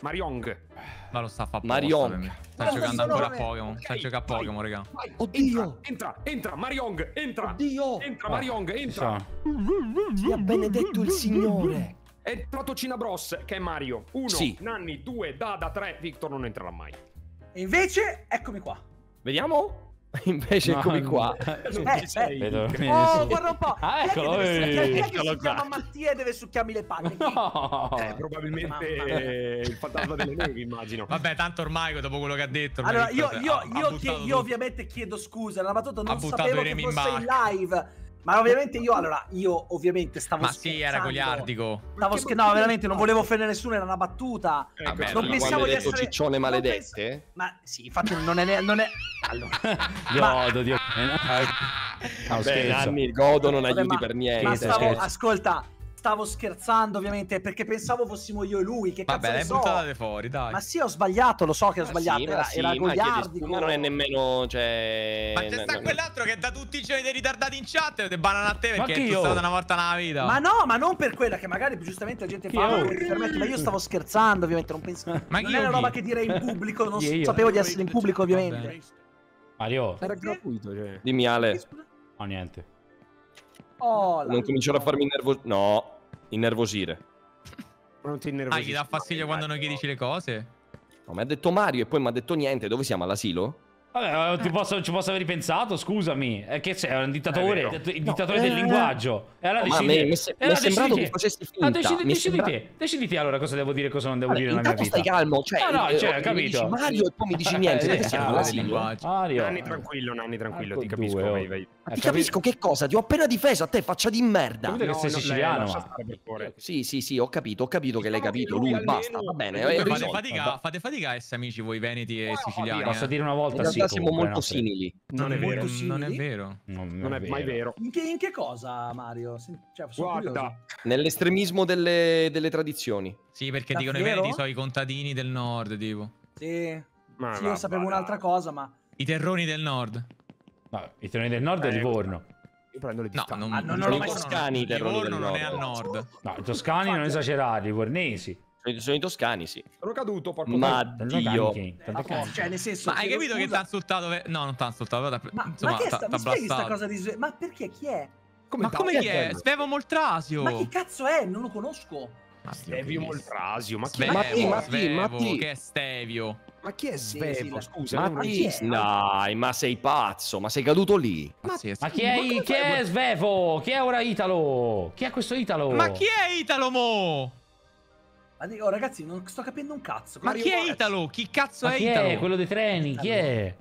Mariong. Ma lo sta a fare Marion. apposta per me. Sta Ma giocando ancora a Pokémon. Sta Ok, giocando a. Pokémon, raga. Vai, Oddio. Entra, entra, Mariong, entra. Oddio. Entra, Mariong, entra. Chissà. Sia benedetto il Signore. È entrato Cina Bros, che è Mario. Uno, Sì. Nanni, due, Dada, tre. Victor non entrerà mai. E invece, eccomi qua. Vediamo. Invece No, eccomi qua. Eh, sei. Vedo. Oh, guarda un po'. Ah, Chi è che eccolo, deve succhiare- chi è che si qua. chiama Mattia e deve succhiarmi le palle? No. Eh, probabilmente eh, il fantasma delle nevi, immagino. Vabbè, tanto ormai dopo quello che ha detto. Allora, io, io, ha- ha io, buttato chie- io ovviamente chiedo scusa, la battuta non buttato sapevo che remi in fosse in live. Ma ovviamente io, allora, io ovviamente stavo Ma sì, era goliardico. Stavo battuta no, veramente, non volevo offendere nessuno, era una battuta. Ecco, Vabbè, non no, pensavo quando di essere... ciccione maledette? pens- Ma sì, infatti non è... ne- Non è... Allora, Godo, Dio. No, Beh, scherzo. Nanni, il godo non Vabbè, aiuti ma- per ma niente. stavo, scherzo. ascolta, stavo scherzando ovviamente perché pensavo fossimo io e lui, che Vabbè, l'hai so. buttata fuori, dai. Ma sì, ho sbagliato, lo so che ho Ma sbagliato, sì, ma era, sì, era ma scusa, non è nemmeno, cioè... Ma c'è sta no, no. quell'altro che da tutti i giorni dei ritardati in chat e te banano a te Ma perché sei stata una volta nella vita. Ma no, ma non per quella che magari giustamente la gente Chi fa, permetti, ma io stavo scherzando, ovviamente, non penso. Ma non è una roba che direi in pubblico, non sapevo di essere in pubblico, ovviamente. Mario. Era gratuito, cioè. Dimmi Ale, No, niente. Oh, non comincerò a farmi innervosire. No, innervosire. Ma non ti Ah, innervosisci. gli dà fastidio quando non gli dici le cose? No, mi ha detto Mario e poi mi ha detto niente. Dove siamo? All'asilo? Vabbè, eh, ti posso, ci posso aver ripensato, scusami. È che sei un dittatore, il dittatore No, del eh, linguaggio. E allora decidi me- mi se- mi sembrato decidi che facessi Ah, finta. decidi, Mi è decidi sembra- te. Decidi te allora cosa devo dire e cosa non devo Allora, dire nella mia vita. stai calmo. Cioè, No, no, eh, cioè, capito. Mario e poi mi dici niente. Eh, siamo? ah, All'asilo? linguaggio. Mario. Nanni, tranquillo, Nanni, tranquillo, Ecco ti capisco. due, oh. vai, vai. Eh, Ti capi- capisco che cosa? Ti ho appena difeso a te, faccia di merda. Capito che sei no, siciliano. Sì, sì, sì, ho capito, ho capito che l'hai Diciamo capito. lui basta, va bene. Fate fatica, fate fatica a essere amici voi veneti e siciliani. Posso eh. dire una volta sì, realtà siamo molto no, simili. Non è vero. Molto Non è simili? vero. Non, Non è mai vero. In che, in che cosa, Mario? Cioè. Guarda, Nell'estremismo delle, delle tradizioni. Sì, perché dicono i Davvero? veneti sono i contadini del nord, tipo. Sì, ma sì va, io sapevo va, un'altra cosa, ma... I terroni del nord. No, i terroni del nord è Eh, Livorno. Io prendo le No, distanze. non, Ah, non- non mai- toscani i terroni Livorno del non è nord. al nord. No, i toscani non esagerare, i livornesi. Sono, sono i toscani, sì. Sono caduto, porco Ma Dio. cani. cioè, nel senso... Ma hai capito che ti scusa. ha insultato? No, non ti ha insultato. Ma, insomma, ma che sta, t'ha mi spieghi sta cosa di... Ma perché? Chi è? Ma come chi è? quello? Svevo Moltrasio. Ma chi cazzo è? Non lo conosco. Ma Stevio Moltrasio, ma chi Svevo, è? Matti, Matti, Svevo, Matti. che è Stevio. Ma chi è Svevo? Scusa, Ma non- chi è? Dai, ma sei pazzo, ma sei caduto lì. Ma, Ma chi è, come chi è Svevo? Chi è ora Italo? Chi è questo Italo? Ma chi è Italo Mo? Ma dico, oh, ragazzi, non sto capendo un cazzo. Ma Mario chi è. Italo? Chi cazzo Ma è chi Italo? è? Quello dei treni, chi è?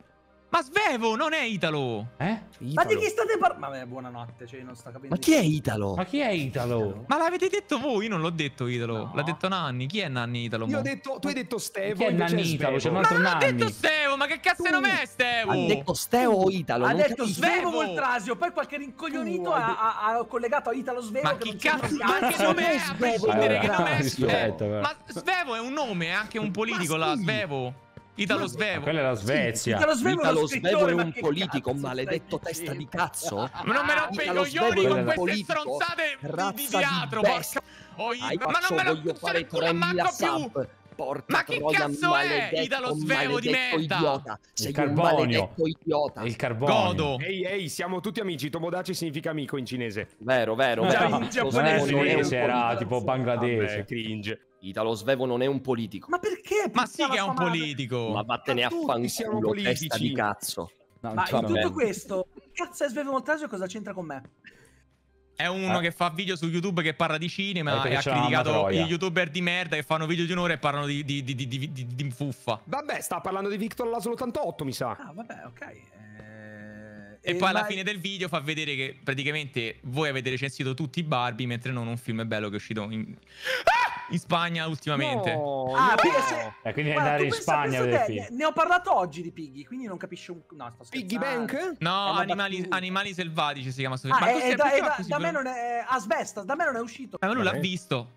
Ma Svevo non è Italo. Eh? Ma di chi state parlando? Vabbè, buonanotte, cioè, non sto capendo. Ma chi è Italo? Ma chi è Italo? Ma l'avete detto voi? Io non l'ho detto Italo. No. L'ha detto Nanni. Chi è Nanni Italo? Io ho detto, tu hai detto Stevo, Chi è Nanni Italo? Svevo. C'è un Ma altro non ha detto Nanni. Stevo, ma che cazzo Tu- nome è Stevo? Ha detto Steo o Italo? Ha non detto. Svevo. Moltrasio, poi qualche rincoglionito ha, ha- ha collegato a Italo Svevo. Ma che chi cazzo? Ma che nome è? A Svevo, prescindere che nome è Svevo. Ma Svevo è un nome, è anche un politico là. Svevo. Italo Ma- Svevo. Quella è la Svezia. Italo Svevo è Italo Svevo è un politico, cazzo maledetto stai testa di cazzo. Ma non me Ah, rompere i Italo coglioni Svevo è con un queste politico, stronzate di, di razza di teatro, bestia. porca. Oh, Hai ma non me la voglio fare non manco 3000 più. sub. Porca Ma che troia, cazzo è Italo Svevo di merda? idiota. Sei un carbonio. idiota. Il carbonio. Godo. Ehi, ehi, siamo tutti amici. Tomodachi significa amico in cinese. Vero, vero, vero. in Italo giapponese un era tipo Vabbè, bangladese. cringe. Italo Svevo non è un politico. Ma perché? Ma sì che è un madre? politico. Ma vattene a fanculo, politici. testa di cazzo. No, Ma in tutto bene. questo, che cazzo è Svevo Moltrasio cosa c'entra con me? È uno Eh. che fa video su YouTube che parla di Eh, cinema perché e ha criticato gli youtuber di merda che fanno video di un'ora e parlano di, di, di, di, di, di, di fuffa. Vabbè, sta parlando di Victor Laslo 88, mi sa. Ah, vabbè, ok. Eh, E eh, poi alla ma- fine del video fa vedere che praticamente voi avete recensito tutti i Barbie mentre non un film bello che è uscito in, Ah! In Spagna ultimamente. No, Ah, no. se- Eh, quindi Guarda, andare in Spagna a vedere film. ne, ho parlato oggi di Piggy, quindi non capisci un... No, sto Piggy. Bank? No, È animali, animali selvatici si chiama sto Ah, Ma e, e da, e da- così da me non è... Asbestas, da me non è uscito. Eh, ma lui l'ha Vabbè. visto.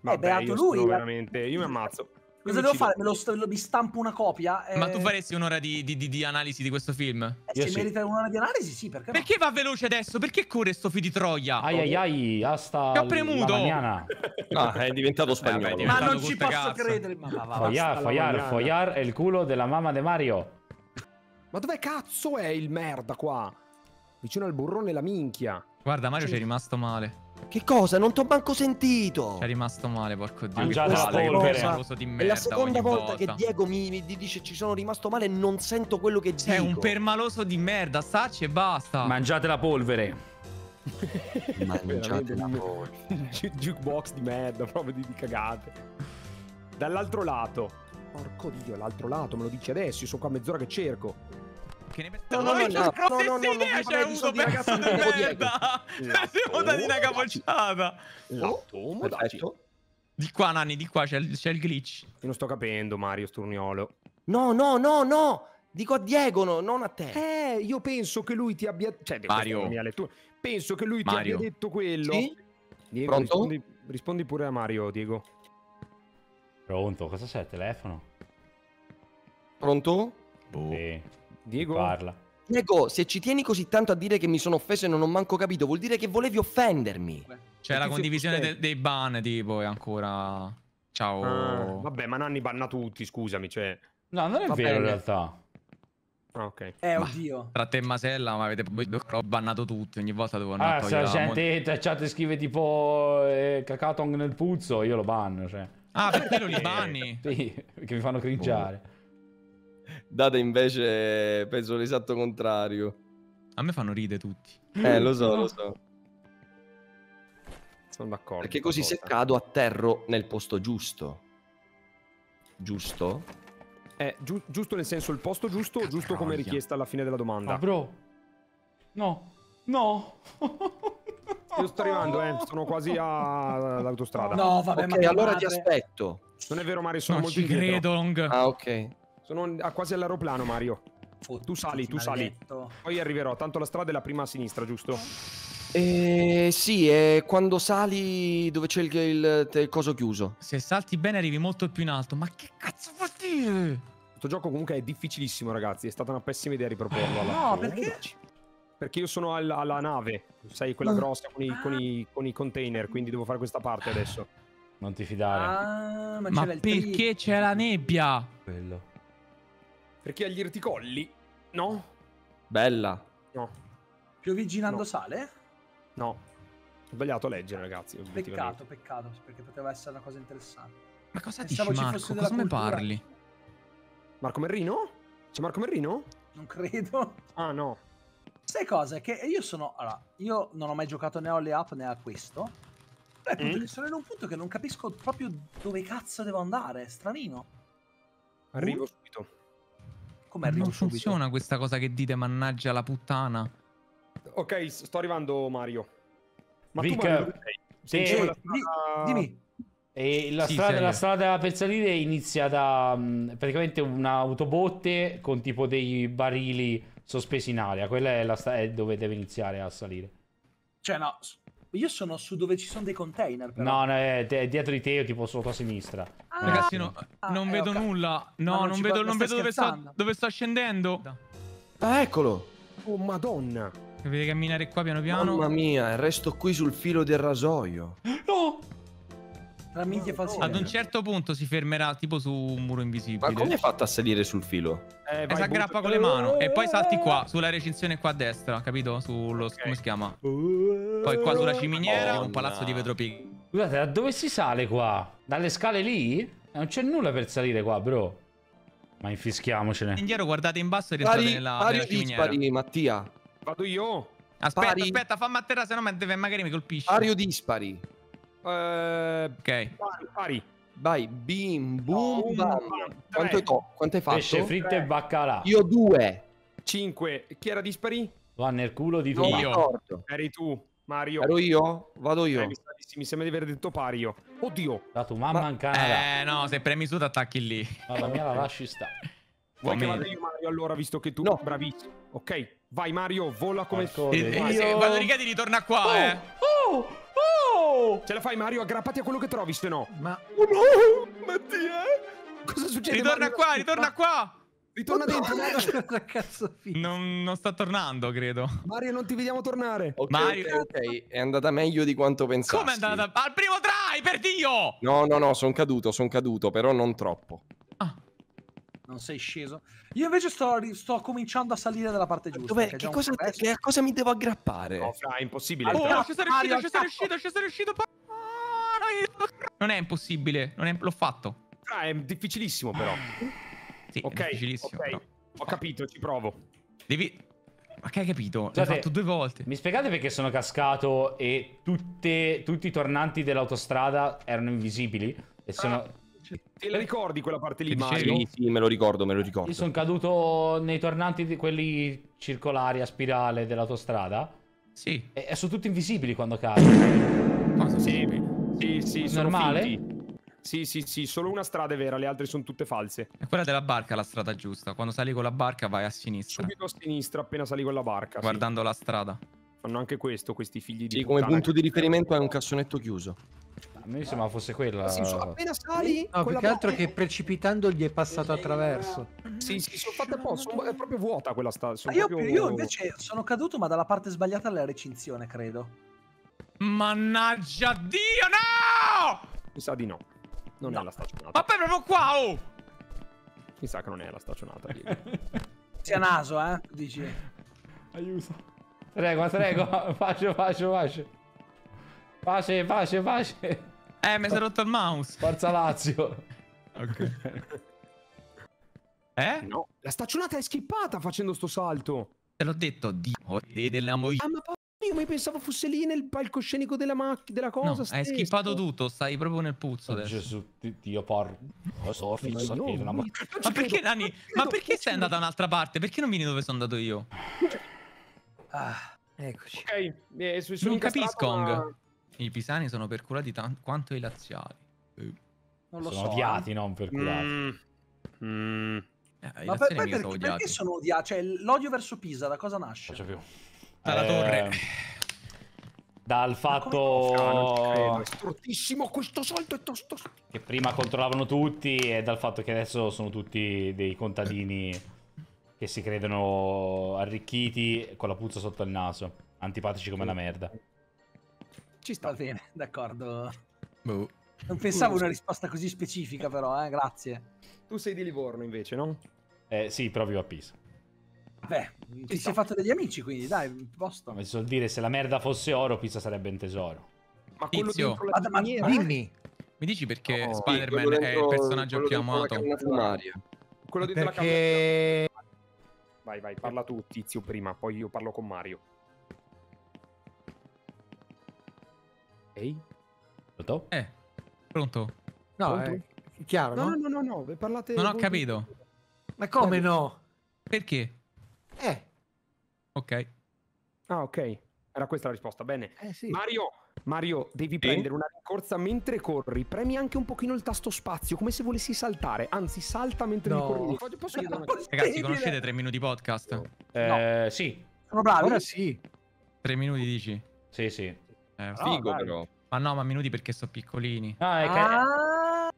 Vabbè, beato io lui, eh. veramente... Io mi ammazzo. Cosa devo fare? Me lo, st- lo- mi stampo una copia? Ma Eh, tu faresti un'ora di, di- di- di analisi di questo film? eh, se sì. merita un'ora di analisi, sì, perché no? Perché va veloce adesso? Perché corre sto fi di Troia? Ai ai ai, hasta Che ho premuto. la. Ah, è diventato Vabbè, spagnolo. è Ma diventato non ci posso cazzo. credere. Ma va, va, follar, mañana. follar è il culo della mamma de Mario. Ma dov'è cazzo è il merda qua? Vicino al burrone la minchia. Guarda, Mario ci è rimasto male. Che cosa? Non t'ho manco sentito. Ci è rimasto male, porco dio. Mangiate la polvere. di È merda la seconda ogni volta che volta. Diego mi, mi dice ci sono rimasto male e non sento quello che Sei dico. un permaloso di merda, stacci e basta. Mangiate la polvere. Mangiate la polvere. jukebox di merda, proprio di, di cagate. Dall'altro lato. Porco dio, l'altro lato, me lo dici adesso, io sono qua a mezz'ora che cerco. Che ne No, no, no, no, no, no, no, c'è vorrei avuto disodire, pezzo di merda. Siamo dati una capocciata. Lato, modaci. Perfetto. Di qua, Nanni, di qua c'è il, c'è il glitch. Io non sto capendo, Mario Sturniolo. No, no, no, no. Dico a Diego, no, non a te. Eh, io penso che lui ti abbia... Cioè, Mario. mia lettura. Penso che lui Mario. ti abbia detto quello. Sì? Diego, Pronto? Rispondi, rispondi pure a Mario, Diego. Pronto, cosa sei? Telefono? Pronto? Boh. Sì, Diego? parla. Diego, se ci tieni così tanto a dire che mi sono offeso e non ho manco capito, vuol dire che volevi offendermi. C'è la Perché condivisione de- dei ban, tipo, e ancora... Ciao. Ah, vabbè, ma Nanni banna tutti, scusami, cioè... No, non è Va vero in bene. realtà. Ah, ok. Eh, Ma- oddio. Tra te e Masella, ma avete ho bannato tutti. Ogni volta devo Ah, andare a se togliere la la gente in chat scrive tipo eh, cacatong nel puzzo, io lo banno, cioè. Ah, perché lo li banni? Sì, perché mi fanno cringiare. Date invece penso l'esatto contrario. A me fanno ride tutti. Eh, lo so, lo so. Sono d'accordo. Perché così se cado atterro nel posto giusto. Giusto? Eh, giu- giusto nel senso il posto giusto o giusto come richiesta alla fine della domanda? Ma bro. No. No. Io sto arrivando, eh. Sono quasi a- all'autostrada. No, vabbè, ma ok, che allora ti madre. aspetto. Non è vero, Mario, sono Non molto ci credo, Long. Ah, ok. Sono a- quasi all'aeroplano, Mario. Fottiti, Tu sali, tu sali. Poi arriverò. Tanto la strada è la prima a sinistra, giusto? Eh, sì, è quando sali dove c'è il, il- il coso chiuso. Se salti bene arrivi molto più in alto. Ma che cazzo vuol dire? Questo gioco comunque è difficilissimo, ragazzi. È stata una pessima idea riproporlo. alla No, fine. perché? Perché io sono al- alla nave, sai, quella Ah. grossa con i, con, i, con i container, quindi devo fare questa parte adesso. Non ti fidare. Ah, ma, Ma perché c'è la nebbia? Quello. Perché agli irticolli? No? Bella. No, Pioviginando No. sale? no. Ho sbagliato a leggere, ragazzi. Peccato, peccato, perché poteva essere una cosa interessante. Ma cosa Pensavo dici, ci Marco? Cosa me cultura. parli? Marco Merrino? C'è Marco Merrino? Non credo. Ah, no. Sai cosa? Che io sono. Allora, io non ho mai giocato né alle app né a questo. Però è appunto Mm. che sono in un punto che non capisco proprio dove cazzo devo andare. È stranino. Arrivo subito. Come arrivo Non subito? funziona questa cosa che dite, mannaggia la puttana. Ok, sto arrivando, Mario. Ma tu, Vic, Mario, dove sei? Eh, strada- dimmi. E la, Sì, strada, la strada per salire inizia da mh, praticamente un'autobotte con tipo dei barili sospesi in aria. Quella è, è dove deve iniziare a salire. Cioè, no. Io sono su dove ci sono dei container. Però. No, no, è, è dietro di te o tipo sotto a sinistra. Ah, Ragazzi, no- ah, non eh, vedo cap- nulla. Ma No, non non vedo, non vedo dove sto, scherzando? dove sto scendendo. Ah, eccolo. Oh, madonna. Dovete camminare qua piano piano. Mamma mia, resto qui sul filo del rasoio. No! E falsi. Ad un certo punto si fermerà tipo su un muro Ma invisibile. come hai fatto a salire sul filo? Eh, E vai, si aggrappa con le mani. E poi salti qua, sulla recinzione qua a destra, capito? Sullo. Ok. come si chiama? Poi qua sulla ciminiera, un Madonna. palazzo di vetro piccolo. Scusate, da dove si sale qua? Dalle scale lì? Eh, Non c'è nulla per salire qua, bro. Ma infischiamocene. Indietro, guardate in basso e rientrate Pari, nella, pari nella ciminiera. dispari, Mattia? Vado io? Aspetta, Pari. aspetta, fammi atterrare, se no magari mi colpisci. Pari o dispari? Eh, Ok. pari, pari. Vai, bim, boom, bam. Quanto to- quanto hai Pesce fatto? fritto e baccalà. Io due. 5. Chi era dispari? Va nel culo di tu. Io. Eri tu, Mario. Ero io? Vado Eh, io. mi, sa di sì, mi sembra di aver detto pari io. Oddio. La tua mamma Ma- in Canada. Eh, no, se premi su ti attacchi lì. Mamma mia, la lasci sta. Vuoi che vada io, Mario, allora, visto che tu... No. Bravissimo. Ok, vai Mario, vola come... Marco, E- e- se- Io- quando ricadi ritorna qua, eh. Oh! Oh! Ce la fai Mario, aggrappati a quello che trovi, se no. Ma Oh no, Mattia. cosa succede? Ritorna Mario? qua, ritorna qua! Ritorna dentro, Mario. Cosa cazzo? Non, non sta tornando, credo. Mario, non ti vediamo tornare. Ok, Mario- ok, ok, è andata meglio di quanto pensassi. Come è andata? Al primo try, per Dio! No, no, no, sono caduto, sono caduto, però non troppo. Ah, Non sei sceso. Io invece sto, sto cominciando a salire dalla parte giusta. Dov'è? che cosa, che- a cosa mi devo aggrappare? No, fra, è impossibile. Oh, ci sono Mario, riuscito, ci tappo. riuscito, ci sono riuscito. Ah, Non è impossibile, non è- l'ho fatto. Fra, è difficilissimo però. Sì, Ok, è difficilissimo. ok. però. Ho capito, ci provo. Devi... Ma che hai capito? L'hai fatto due volte. Mi spiegate perché sono cascato e tutte- tutti i tornanti dell'autostrada erano invisibili? E sono... Te la ricordi quella parte lì, Mario? Sì, sì, me lo ricordo, me lo ricordo. Io sono caduto nei tornanti di quelli circolari a spirale dell'autostrada Sì. e, e sono tutti invisibili quando cado. Cosa Sì, sì. sì, sì, sono Normale? finti. Sì, sì, sì, solo una strada è vera, le altre sono tutte false. È quella della barca la strada giusta. Quando sali con la barca vai a sinistra. Subito a sinistra, appena sali con la barca. sì. Guardando la strada. Fanno anche questo, questi figli di Sì, come puttana punto che- di riferimento è un cassonetto chiuso. A me sembra fosse quella. Sì, so- appena sali... No, più che altro che precipitando gli è passato attraverso. Sì, sì, sono fatte apposta, è proprio vuota quella sono Io, proprio- io invece sono caduto, ma dalla parte sbagliata della recinzione, credo. Mannaggia Dio, no! Mi sa di no. Non No. è la staccionata. Ma poi proprio qua, oh! Mi sa che non è la staccionata. lì. Sia naso, eh? Dici. Aiuto. Prego, prego. Faccio, faccio, faccio. Pace, pace, pace. Eh, mi si è rotto il mouse. Forza Lazio. Ok. Eh? no, la staccionata è skippata facendo sto salto. Te l'ho detto, Dio, della mo- Ah, ma io mi pensavo fosse lì nel palcoscenico della macchina, della cosa. No, hai stesso. skippato tutto, stai proprio nel puzzo adesso. Gesù, di- Dio por... Lo so, Ma fisso, io- che una- non ci Ma perché, credo. Ci Ma perché sei andato da un'altra parte? Perché non vieni dove sono andato io? Ah, Eccoci. Ok, eh, sono Non capisco, ma-. I pisani sono perculati tan- quanto i laziali. Eh, non lo sono so. odiati, eh. non perculati. Mm. Mm. eh, Ma per, sono perché, perché sono odiati? Cioè, l'odio verso Pisa da cosa nasce? Faccio più. Dalla torre. Dal Ah, non fatto credo, è stortissimo questo salto è tosto. che prima controllavano tutti e dal fatto che adesso sono tutti dei contadini che si credono arricchiti con la puzza sotto il naso. Antipatici come la merda. Ci Va sta. bene, d'accordo. Boh. Non pensavo una risposta così specifica, però, eh, grazie. Tu sei di Livorno invece, no? Eh sì, proprio a Pisa. Beh, ti sei fatto degli amici, quindi dai, posto. Come si suol dire, se la merda fosse oro, Pisa sarebbe un tesoro. Ma quello Tizio. dentro la Ma- ma miniera, Dimmi, Mi dici perché No. Spider-Man quello è il dentro- personaggio più dentro amato? quello dentro la camera. perché Vai, vai, parla tu, tizio, prima, poi io parlo con Mario. Ehi? Pronto? Eh, pronto? no, Pronto? è chiaro, No, no? no, no, no, no, parlate Non ho voi- capito. Ma come no? Perché? Eh, Ok. Ah, ok. Era questa la risposta. Bene. eh sì. Mario, Mario, devi prendere una rincorsa mentre corri. Premi anche un pochino il tasto spazio, come se volessi saltare. Anzi, salta mentre No. corri. Posso una cosa? Ragazzi, conoscete 3 minuti podcast? Eh, sì. Sono bravi? Ora sì. 3 minuti dici? Sì, sì. Eh, Figo dai. però. Ma no, ma minuti perché sono piccolini. No, è. Ah,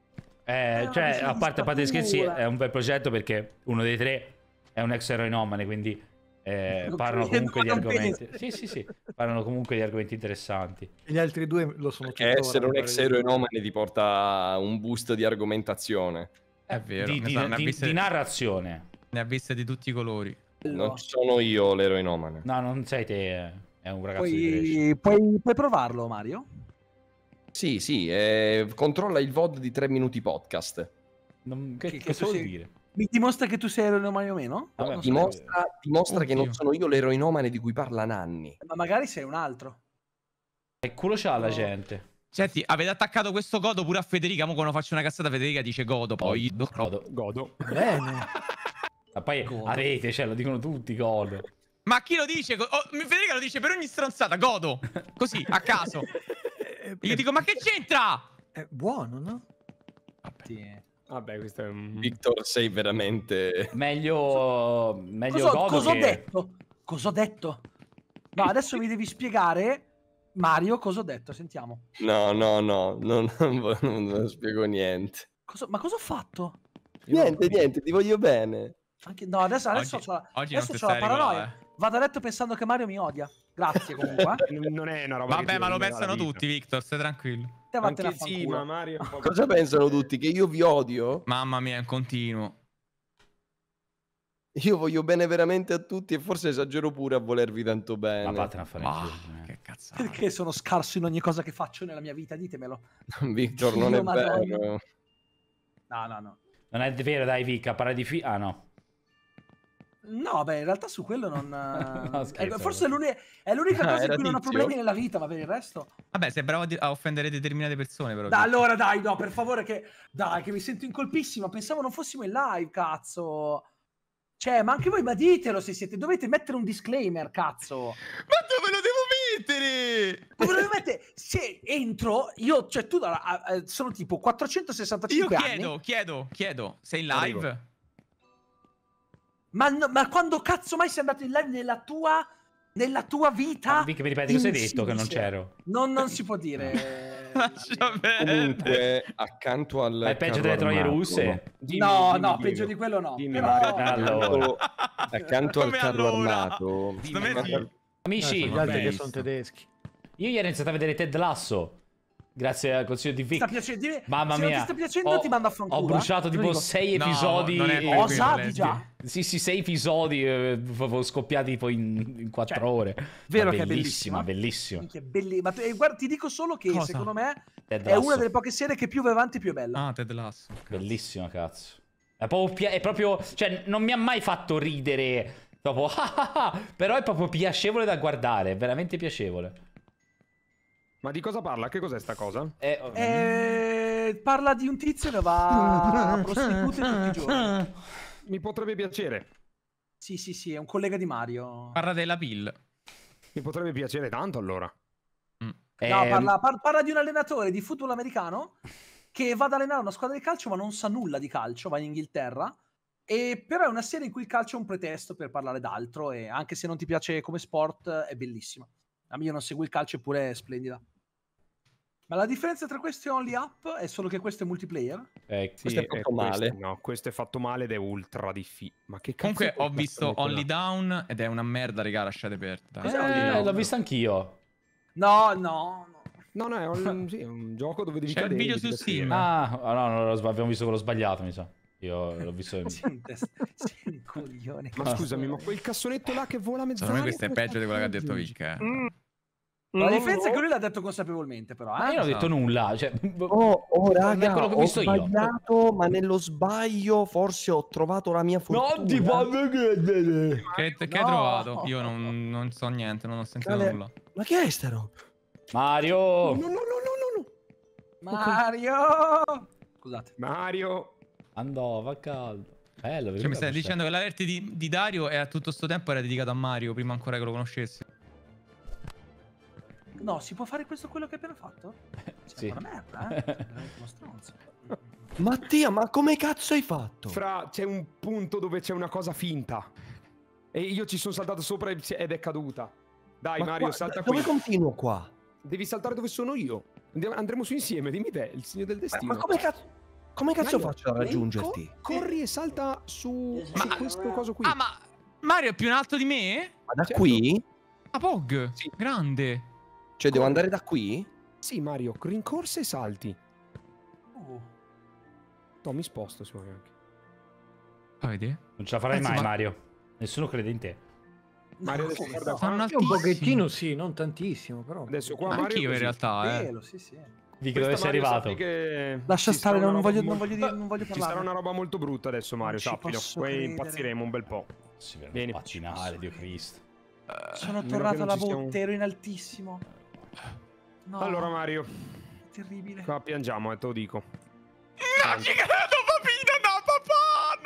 Eh, cioè, a parte, a parte scherzi, è un bel progetto perché uno dei tre è un ex eroinomane, quindi eh, parlano comunque di argomenti. penso. Sì, sì, sì, parlano comunque di argomenti interessanti. E gli altri due lo sono tuttora, essere un ex pare di- eroinomane ti porta un boost di argomentazione. È vero. Di, ne di- di- viste, di narrazione. ne ha viste di tutti i colori. Non sono io l'eroinomane. No, non sei te, eh, è un ragazzo. Puoi, puoi, puoi provarlo, Mario? Sì, sì, eh, controlla il VOD di 3 minuti podcast. Non- che, Che- che vuol sei- dire? Mi dimostra che tu sei eroinomane o meno? Vabbè, so. Dimostra, dimostra che non sono io l'eroinomane di cui parla Nanni. Ma magari sei un altro. Che culo c'ha la No. gente? Senti, avete attaccato questo godo pure a Federica. Mo quando faccio una cazzata, Federica dice godo. Poi. Godo. Godo. Bene. Ma poi Godo. avete, cioè, lo dicono tutti, godo. Ma chi lo dice? Oh, Federica lo dice per ogni stronzata. Godo. Così, a caso. Eh, E io dico, ma che c'entra? È buono, no? Sì. Vabbè, questo è un... Victor, sei veramente... Meglio, meglio Cosa, godo cosa ho che... detto? Cosa ho detto? No, adesso mi devi spiegare, Mario, cosa ho detto. Sentiamo. No, no, no, non, non, non spiego niente. Cosa- ma cosa ho fatto? Non Niente, niente, ti voglio bene. Anche- no, adesso, adesso Oggi- la, oggi non adesso c'ho la paranoia. regolare. Vado a letto pensando che Mario mi odia. Grazie comunque. eh. Non- è una roba Vabbè, ma lo pensano tutti, Victor, stai tranquillo. Te vattene Anche a sì, ma Mario Cosa pensano tutti? Che io vi odio? Mamma mia, è un continuo. Io voglio bene veramente a tutti e forse esagero pure a volervi tanto bene. Ma vattene a fare in Ah, culo, che cazzata. Perché sono scarso in ogni cosa che faccio nella mia vita? Ditemelo. Victor, non Dio è Madonna. vero. No, no, no. Non è vero, dai, Vic, parla di fi... Ah, no. No, beh, in realtà su quello non... No, eh, scherzo. forse è, l'uni- è l'unica Ah, cosa in era cui non ho problemi nella vita, ma per il resto... Vabbè, sei bravo a offendere determinate persone, però. Victor. allora dai, no, per favore che... Dai, che mi sento incolpissima. Pensavo non fossimo in live, cazzo. Cioè, ma anche voi, ma ditelo se siete... Dovete mettere un disclaimer, cazzo. Ma dove lo devo mettere? Mette? Se entro, io, cioè tu, eh, sono tipo Io 465 anni. chiedo, chiedo, chiedo. Sei in Arrivo. Ma, no- ma quando cazzo mai sei andato in live nella tua, nella tua vita? Ah, Vic, mi ripeti cosa hai detto che non c'ero? Non, non si può dire. Comunque, accanto al. Ma è peggio delle troie russe? Dimmi, no, dimmi, no, dimmi. peggio di quello no. Dimmi, Però-. Allora. Accanto, al carro allora? armato. Sì. Amici, gli altri che sono tedeschi. io ieri ho iniziato a vedere Ted Lasso. Grazie al consiglio di Vic. piacendo? Mamma se mia. non ti sta piacendo ho, ti mando a fanculo. Ho bruciato eh. Lo tipo dico. sei No, episodi. non è eh, Cosa? Leslie. Già? Sì, sì, sei episodi eh, scoppiati tipo in, in quattro Cioè, ore. vero che è bellissima, bellissima? bellissima. Minchia, belli- Ma te- guarda, ti dico solo che Cosa? secondo me Ted è una delle poche serie che più va avanti più è bella. Ah, Ted Lasso. Bellissima, cazzo. È proprio, è proprio- Cioè, non mi ha mai fatto ridere. Ah, però è proprio piacevole da guardare. È veramente piacevole. Ma di cosa parla? Che cos'è sta cosa? È- Eh, parla di un tizio che va a prostitute tutti i giorni. Mi potrebbe piacere. Sì, sì, sì, è un collega di Mario. Parla della pill. Mi potrebbe piacere tanto allora. è- No, parla, par- parla di un allenatore di football americano che va ad allenare una squadra di calcio ma non sa nulla di calcio, va in Inghilterra. E però è una serie in cui il calcio è un pretesto per parlare d'altro e anche se non ti piace come sport è bellissima. A me io non seguo il calcio eppure è splendida. Ma la differenza tra questo e Only Up è solo che questo è multiplayer. eh, Questo è fatto male. no, questo è fatto male ed è ultra difficile. Ma che cazzo Comunque è ho visto Only là? Down ed è una merda, raga, lasciate perdere. Cos'è eh, l'ho vista anch'io. No, no, no. No, no, è un, sì, è un gioco dove devi C'è il cadere. video devi su cadere. Steam. Ah, ah, no, no, abbiamo visto quello sbagliato, mi sa. Io l'ho visto. Test- sei coglione. Ma scusami, ma quel cassonetto là che vola a mezz'aria... Secondo me questo è peggio di quello che ha detto Vic. eh. Mm. La differenza è che lui l'ha detto consapevolmente, però. Ma Eh? io non ho detto No. nulla. Cioè, Oh, oh è raga, quello che ho ho visto io. sbagliato, ma nello sbaglio forse ho trovato la mia fortuna. non ti fa vedere. Che, che hai No. trovato? Io non, non so niente, non ho sentito Cale- nulla. Ma che è sta roba? Mario. No, no, no, no, no, no. Mario! Scusate. Mario... Andò, fa caldo. Bello, Cioè, mi stai dicendo che l'alert di, di Dario è a tutto sto tempo era dedicato a Mario prima ancora che lo conoscessi. No, si può fare questo quello che hai appena fatto? Sei Sì. una merda, eh? Veramente uno stronzo. Mattia, ma come cazzo hai fatto? Fra, c'è un punto dove c'è una cosa finta. E io ci sono saltato sopra ed è caduta. Dai, Ma Mario, qua- salta dove qui. continuo qua? Devi saltare dove sono io. Andremo su insieme, dimmi te, il segno del Ma, destino. ma come cazzo, come cazzo Mario, faccio a raggiungerti? co- corri e salta su, su Ma- questo coso qui. Ah, ma Mario è più in alto di me? Ma da certo. qui? Ah, Pog! Sì. Grande! Cioè, devo andare da qui? Sì, Mario, rincorsa e salti. Oh. No, mi sposto, muove anche. Fa vedere? Non ce la farai Anzi, mai, ma- Mario. Nessuno crede in te. Mario, adesso guarda qua. Un pochettino sì, non tantissimo, però. Adesso qua anch'io in realtà, eh. Velo, sì, sì. Questa dove sei Mario arrivato? che Lascia ci stare, sarà non una voglio, roba non voglio molto- dire, non voglio Ci sarà parlare. una roba molto brutta adesso, Mario, sappilo. Poi impazziremo un bel po'. Sì, per Vieni. vaccinare, Dio Cristo. Sono che tornato alla botte, ero in altissimo. No, Allora, Mario, terribile. qua piangiamo, eh, te lo dico. Non ci credo, papino! No, papà!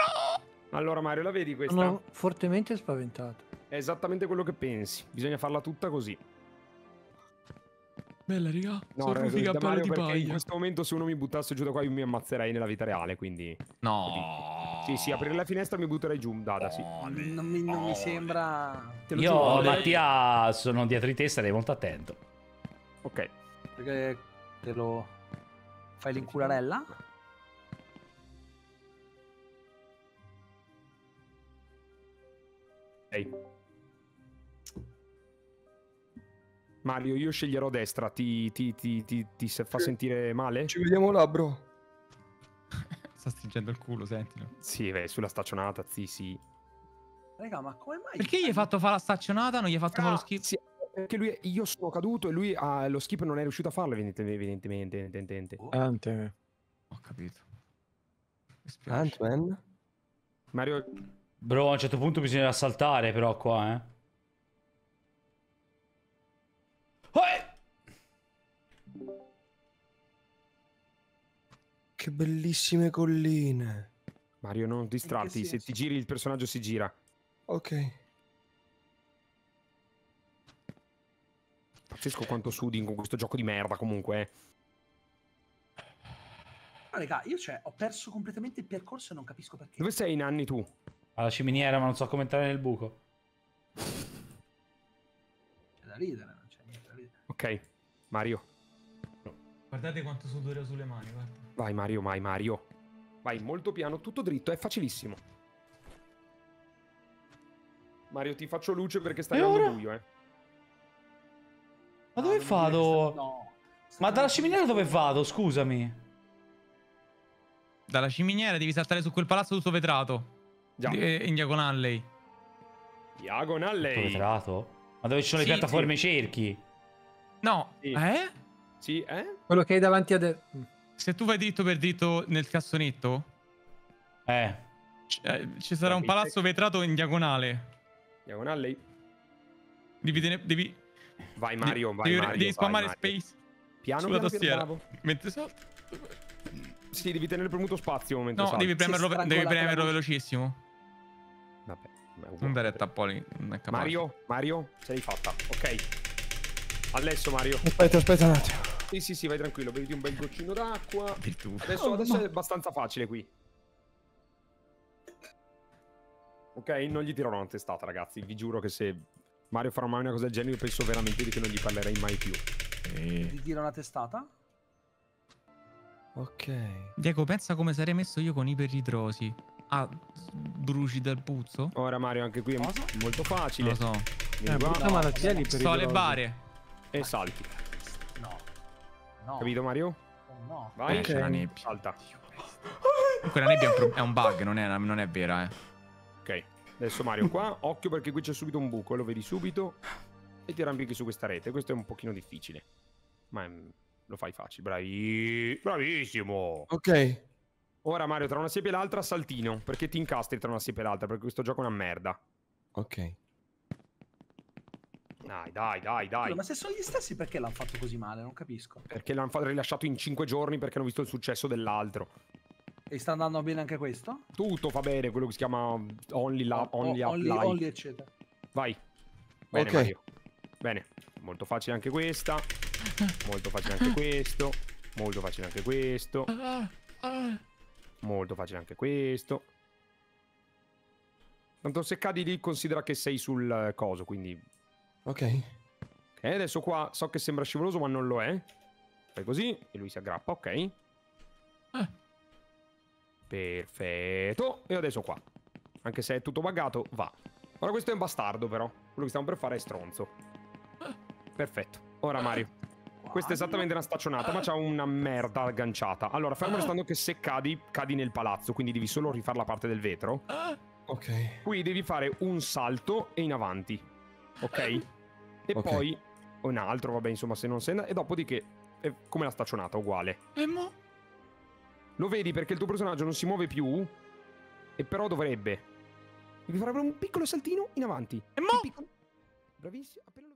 No! Allora, Mario, la vedi questa? Sono fortemente spaventato. È esattamente quello che pensi. Bisogna farla tutta così. Bella, raga. No, sono figa bella di paglia. In questo momento se uno mi buttasse giù da qua io mi ammazzerei nella vita reale, quindi... No. Sì, sì, aprire la finestra mi butterei giù, Dada, sì. Oh, non mi, non mi sembra... Te lo io, giuro, Mattia, sono dietro di te, sarei molto attento. Ok. Perché te lo... Fai l'incularella? Ehi. Hey. Mario, io sceglierò destra. Ti, ti, ti, ti, ti se- fa Sì. sentire male? Ci vediamo là, bro. Sta stringendo il culo, sentilo. Sì, beh, sulla staccionata, sì, sì. Raga, ma come mai? Perché gli hai fatto fare la staccionata? Non gli hai fatto fare lo Ah, skip? sì, perché lui, io sono caduto e lui ah, lo skip non è riuscito a farlo, evidente- evidentemente. evidentemente. Oh, Ante. Ho capito. Ant-Man? Mario, Bro, a un certo punto bisognerà saltare però qua, eh. Eh! Che bellissime colline. Mario, non distratti. Se ti giri, il personaggio si gira. Ok. Pazzesco quanto sudi con questo gioco di merda, comunque. eh. Ma raga, io cioè, ho perso completamente il percorso e non capisco perché. Dove sei in anni tu? Alla ciminiera, ma non so come entrare nel buco. C'è da ridere, Ok, Mario. Guardate quanto sudore ho sulle mani, guarda. Vai, Mario, vai, Mario. Vai molto piano, tutto dritto, è facilissimo. Mario, ti faccio luce perché stai andando buio, eh. Ma dove vado? No. Ma dalla ciminiera dove vado? Scusami. Dalla ciminiera devi saltare su quel palazzo tutto vetrato. Già. Eh, in diagonale. Diagonale. Tutto vetrato? Ma dove ci sono Sì, le piattaforme cerchi? No, Sì. eh? Sì, eh? Quello che hai davanti a... De- Se tu vai dritto per dritto nel cassonetto, Eh. c- eh, ci sarà un palazzo vetrato in diagonale. Diagonale. Devi, tenere- devi, Vai, Mario, devi, vai, devi, Mario. devi vai, spammare Mario. space Piano, sulla piano, tastiera. Mentre salti. Sì, devi tenere premuto spazio mentre No, salti. devi premerlo, devi premerlo velocissimo. Vabbè. Non dare a tappoli. Mario, Mario, ce l'hai fatta. Ok. Adesso, Mario. Aspetta, aspetta un attimo. Sì, sì, sì, vai tranquillo. Bevi un bel goccino d'acqua. Virtù. Adesso, adesso è abbastanza facile qui. Ok, non gli tirerò una testata, ragazzi. Vi giuro che se Mario farà mai una cosa del genere, io penso veramente che non gli parlerei mai più. Ti tiro una testata? Ok. Diego, pensa come sarei messo io con iperidrosi. Ah, bruci dal puzzo? Ora, Mario, anche qui è Cosa? molto facile. lo so. Eh, brutta malattia per Sto alle bare. E salti. No. No. Capito, Mario? Oh, no. Vai. Eh, c'è la nebbia. Salta. Comunque la nebbia è un, è un bug, non è, non è vera, eh. Ok. Adesso, Mario, qua. Occhio perché qui c'è subito un buco. Lo vedi subito. E ti arrampichi su questa rete. Questo è un pochino difficile. Ma mm, lo fai facile. Bravi. Bravissimo. Ok. Ora, Mario, tra una siepe e l'altra, saltino. Perché ti incastri tra una siepe e l'altra? Perché questo gioco è una merda. Ok. Dai, dai, dai, dai. Ma se sono gli stessi, perché l'hanno fatto così male? Non capisco. Perché l'hanno fatto rilasciato in 5 giorni perché hanno visto il successo dell'altro. E sta andando bene anche questo? Tutto fa bene, quello che si chiama Only, la, only, O- Up only, only, eccetera. Vai. Bene, Ok. Mario. Bene. Molto facile anche questa. Molto facile anche questo. Molto facile anche questo. Molto facile anche questo. Tanto se cadi lì considera che sei sul eh, coso, quindi... Ok. Ok, adesso qua so che sembra scivoloso ma non lo è. Fai così e lui si aggrappa, ok. Perfetto. E adesso qua. Anche se è tutto buggato, va. Ora questo è un bastardo però. Quello che stiamo per fare è stronzo. Perfetto. Ora Mario. Questa è esattamente una staccionata, ma c'ha una merda agganciata. Allora, fermo restando che se cadi, cadi nel palazzo, quindi devi solo rifare la parte del vetro. Ok. Qui devi fare un salto e in avanti. Ok? E Ok. poi un altro, vabbè, insomma, se non sei... E dopodiché è come la staccionata, uguale. E mo? Lo vedi perché il tuo personaggio non si muove più, e però dovrebbe. Devi fare un piccolo saltino in avanti. E mo? Piccolo- Bravissimo. Appena